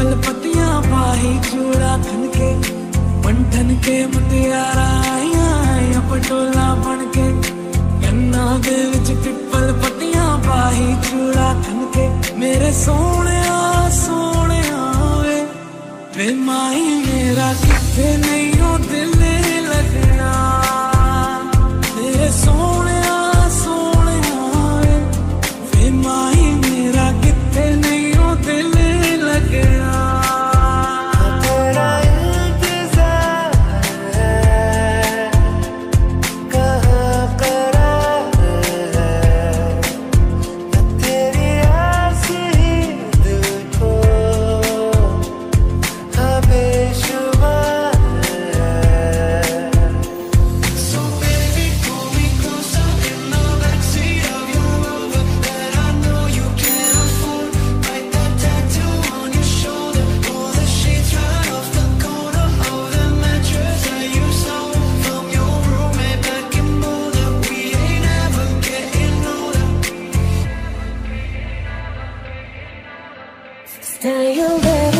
पल पतिया पाही चूड़ा थन के पंठन के मुटियारा पटोला बन के। गन्ना दे विच पिपल पतिया पाही चूड़ा थन के। मेरे सोने सोने वे वे माई मेरा किथे नहीं हो दिल लगना। After you let